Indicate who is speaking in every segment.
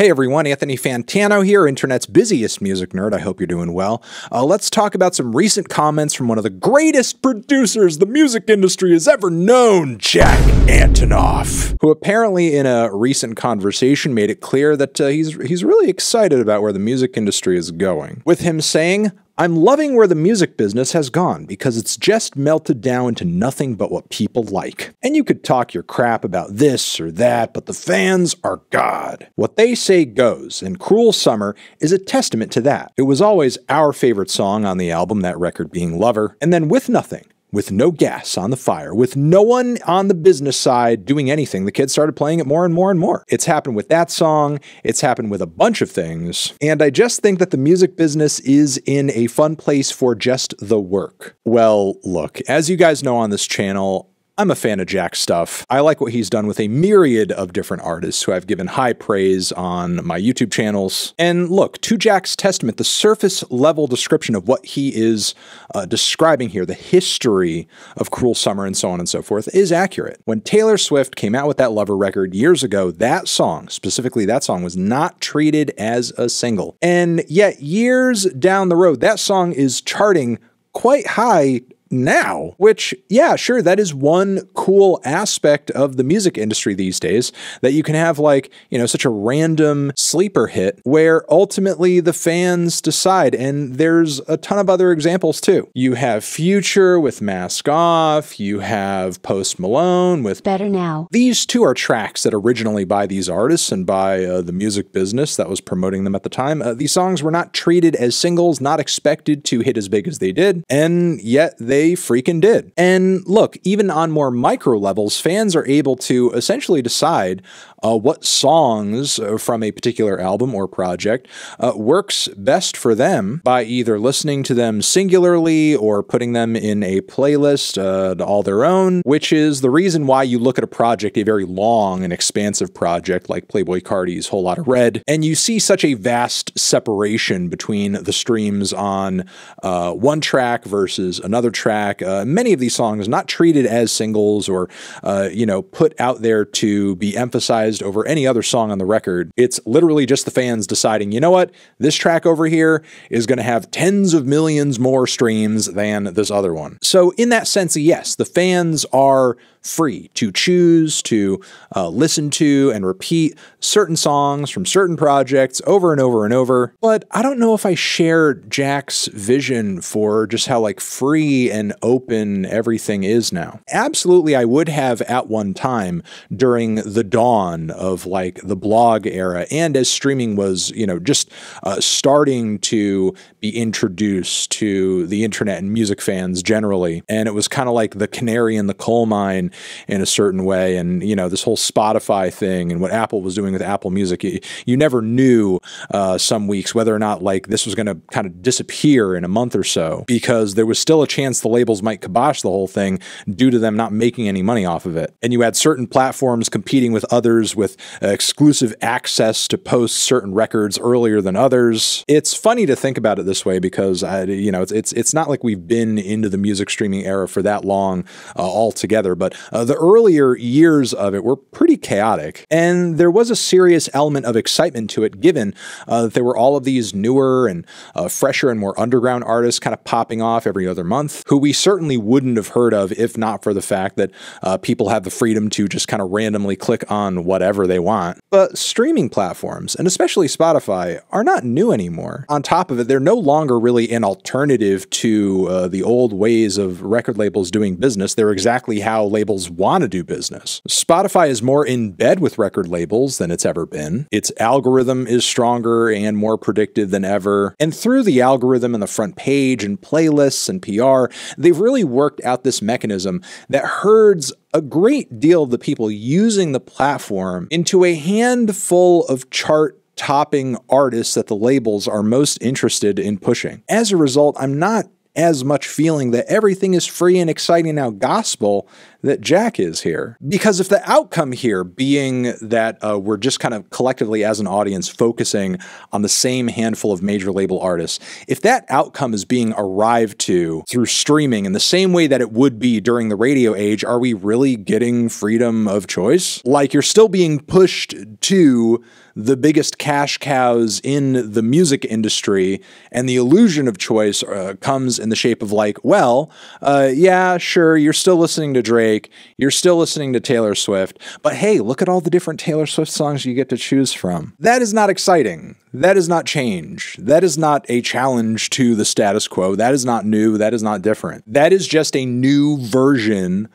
Speaker 1: Hey everyone, Anthony Fantano here, internet's busiest music nerd. I hope you're doing well. Uh, let's talk about some recent comments from one of the greatest producers the music industry has ever known, Jack Antonoff, who apparently in a recent conversation made it clear that uh, he's he's really excited about where the music industry is going. With him saying, I'm loving where the music business has gone because it's just melted down into nothing but what people like. And you could talk your crap about this or that, but the fans are God. What they say goes, and Cruel Summer is a testament to that. It was always our favorite song on the album, that record being Lover, and then With Nothing with no gas on the fire, with no one on the business side doing anything, the kids started playing it more and more and more. It's happened with that song, it's happened with a bunch of things, and I just think that the music business is in a fun place for just the work. Well, look, as you guys know on this channel, I'm a fan of Jack's stuff. I like what he's done with a myriad of different artists who I've given high praise on my YouTube channels. And look, to Jack's testament, the surface level description of what he is uh, describing here, the history of Cruel Summer and so on and so forth, is accurate. When Taylor Swift came out with that Lover record years ago, that song, specifically that song, was not treated as a single. And yet, years down the road, that song is charting quite high now, which, yeah, sure, that is one cool aspect of the music industry these days that you can have, like, you know, such a random sleeper hit where ultimately the fans decide. And there's a ton of other examples too. You have Future with Mask Off, you have Post Malone with
Speaker 2: Better Now.
Speaker 1: These two are tracks that originally by these artists and by uh, the music business that was promoting them at the time. Uh, these songs were not treated as singles, not expected to hit as big as they did, and yet they they freaking did. And look, even on more micro levels, fans are able to essentially decide uh, what songs uh, from a particular album or project uh, works best for them by either listening to them singularly or putting them in a playlist uh, all their own, which is the reason why you look at a project, a very long and expansive project like Playboi Carti's Whole Lotta Red, and you see such a vast separation between the streams on uh, one track versus another track track. Uh, many of these songs not treated as singles or, uh, you know, put out there to be emphasized over any other song on the record. It's literally just the fans deciding, you know what, this track over here is going to have tens of millions more streams than this other one. So, in that sense, yes, the fans are free to choose to uh, listen to and repeat certain songs from certain projects over and over and over. But I don't know if I share Jack's vision for just how like free and open everything is now. Absolutely, I would have at one time during the dawn of like the blog era and as streaming was, you know, just uh, starting to be introduced to the internet and music fans generally. And it was kind of like the canary in the coal mine in a certain way. And, you know, this whole Spotify thing and what Apple was doing with Apple Music, you, you never knew uh, some weeks whether or not like this was going to kind of disappear in a month or so because there was still a chance the labels might kibosh the whole thing due to them not making any money off of it. And you had certain platforms competing with others with exclusive access to post certain records earlier than others. It's funny to think about it this way because I, you know, it's, it's, it's not like we've been into the music streaming era for that long uh, altogether, but uh, the earlier years of it were pretty chaotic, and there was a serious element of excitement to it, given uh, that there were all of these newer and uh, fresher and more underground artists kind of popping off every other month, who we certainly wouldn't have heard of if not for the fact that uh, people have the freedom to just kind of randomly click on whatever they want. But streaming platforms, and especially Spotify, are not new anymore. On top of it, they're no longer really an alternative to uh, the old ways of record labels doing business. They're exactly how labels want to do business. Spotify is more in bed with record labels than it's ever been. Its algorithm is stronger and more predictive than ever. And through the algorithm and the front page and playlists and PR, they've really worked out this mechanism that herds a great deal of the people using the platform into a handful of chart topping artists that the labels are most interested in pushing. As a result, I'm not as much feeling that everything is free and exciting now gospel that Jack is here. Because if the outcome here being that uh, we're just kind of collectively as an audience focusing on the same handful of major label artists, if that outcome is being arrived to through streaming in the same way that it would be during the radio age, are we really getting freedom of choice? Like you're still being pushed to the biggest cash cows in the music industry, and the illusion of choice uh, comes in the shape of like, well, uh, yeah, sure, you're still listening to Drake, you're still listening to Taylor Swift, but hey, look at all the different Taylor Swift songs you get to choose from. That is not exciting. That is not change. That is not a challenge to the status quo. That is not new. That is not different. That is just a new version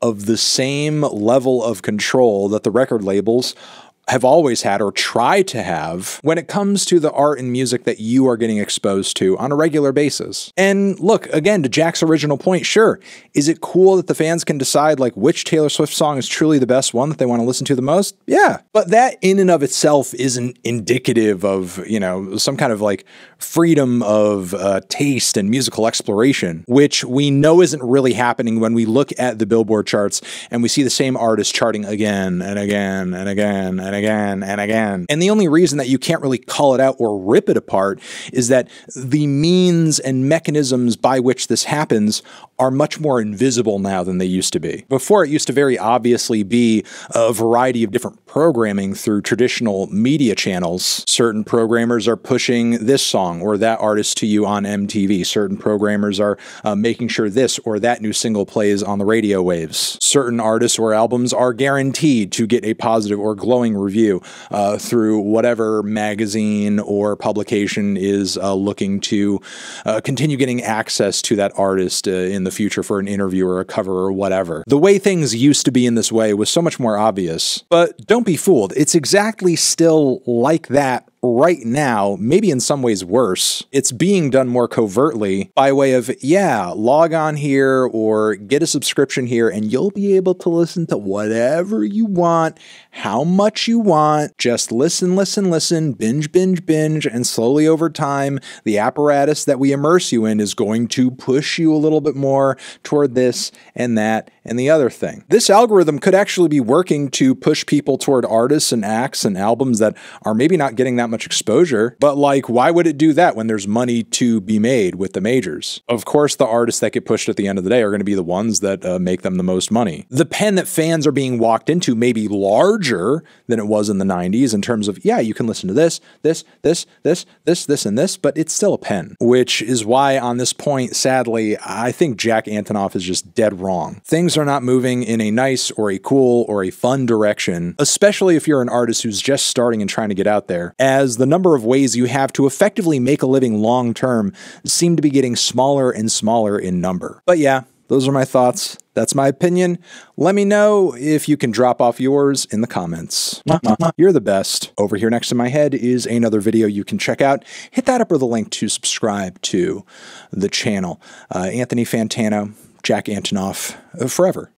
Speaker 1: of the same level of control that the record labels have always had or try to have when it comes to the art and music that you are getting exposed to on a regular basis. And look, again, to Jack's original point, sure, is it cool that the fans can decide like which Taylor Swift song is truly the best one that they want to listen to the most? Yeah. But that in and of itself isn't indicative of, you know, some kind of like freedom of uh, taste and musical exploration, which we know isn't really happening when we look at the Billboard charts and we see the same artist charting again and again and again and again and again. And the only reason that you can't really call it out or rip it apart is that the means and mechanisms by which this happens are much more invisible now than they used to be. Before, it used to very obviously be a variety of different programming through traditional media channels. Certain programmers are pushing this song or that artist to you on MTV. Certain programmers are uh, making sure this or that new single plays on the radio waves. Certain artists or albums are guaranteed to get a positive or glowing review uh, through whatever magazine or publication is uh, looking to uh, continue getting access to that artist uh, in the future for an interview or a cover or whatever. The way things used to be in this way was so much more obvious. But don't be fooled, it's exactly still like that right now, maybe in some ways worse, it's being done more covertly by way of, yeah, log on here or get a subscription here and you'll be able to listen to whatever you want, how much you want. Just listen, listen, listen, binge, binge, binge. And slowly over time, the apparatus that we immerse you in is going to push you a little bit more toward this and that and the other thing. This algorithm could actually be working to push people toward artists and acts and albums that are maybe not getting that much exposure, but like, why would it do that when there's money to be made with the majors? Of course, the artists that get pushed at the end of the day are going to be the ones that uh, make them the most money. The pen that fans are being walked into may be larger than it was in the 90s in terms of, yeah, you can listen to this, this, this, this, this, this, and this, but it's still a pen, which is why on this point, sadly, I think Jack Antonoff is just dead wrong. Things are not moving in a nice or a cool or a fun direction, especially if you're an artist who's just starting and trying to get out there, as the number of ways you have to effectively make a living long term seem to be getting smaller and smaller in number. But yeah, those are my thoughts. That's my opinion. Let me know if you can drop off yours in the comments. You're the best. Over here next to my head is another video you can check out. Hit that up or the link to subscribe to the channel. Uh, Anthony Fantano, Jack Antonoff, uh, forever.